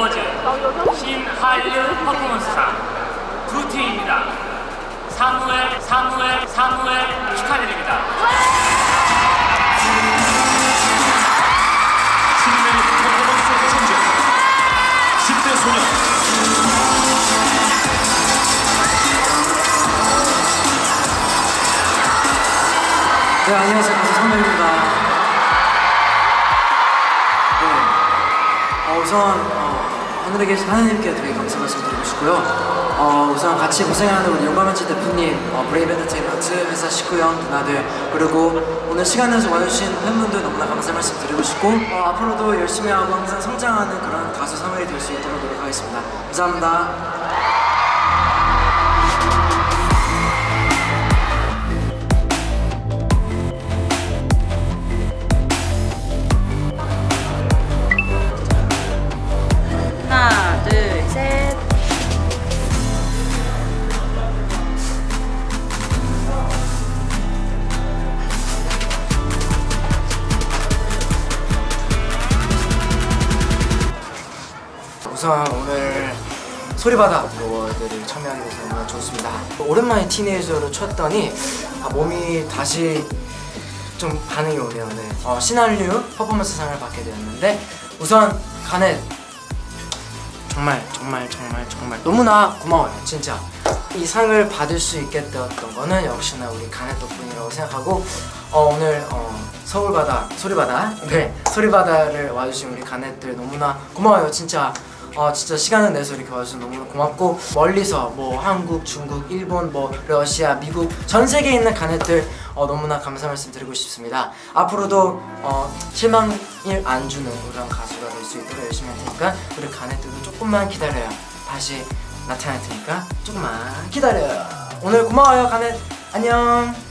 워즈 신한류 퍼포먼스상 두 팀입니다. 사무엘, 사무엘, 사무엘 축하드립니다. 신인의 퍼포먼스의 천재 10대 소년 네, 안녕하세요. 선배입니다. 네. 어, 우선 하늘에 계신 하나님께 되게 감사 말씀 드리고 싶고요. 어, 우선 같이 고생하는 우리 용감한 형제 대표님, 어, 브레이브 엔터테인먼트 회사 식구 형 누나들 그리고 오늘 시간 내서 와주신 팬분들 너무나 감사 말씀 드리고 싶고 어, 앞으로도 열심히 하고 항상 성장하는 그런 가수 사무엘이 될 수 있도록 노력하겠습니다. 감사합니다. 우선 오늘 소리바다 로워드를 참여하게 돼서 너무 좋습니다. 오랜만에 티네이저로 쳤더니 아, 몸이 다시 좀 반응이 오네요. 네. 어, 신한류 퍼포먼스상을 받게 되었는데 우선 가넷 정말 정말 정말 정말 너무나 고마워요 진짜 이 상을 받을 수 있게 되었던 거는 역시나 우리 가넷 덕분이라고 생각하고 어, 오늘 어, 서울바다 소리바다 네 소리바다를 와주신 우리 가넷들 너무나 고마워요 진짜 어, 진짜 시간을 내서 이렇게 와주셔서 너무나 고맙고 멀리서 뭐 한국, 중국, 일본, 뭐 러시아, 미국 전 세계에 있는 가넷들 어, 너무나 감사 말씀 드리고 싶습니다. 앞으로도 어, 실망을 안 주는 그런 가수가 될 수 있도록 열심히 할 테니까 우리 가넷들도 조금만 기다려요. 다시 나타날 테니까 조금만 기다려요. 오늘 고마워요 가넷 안녕.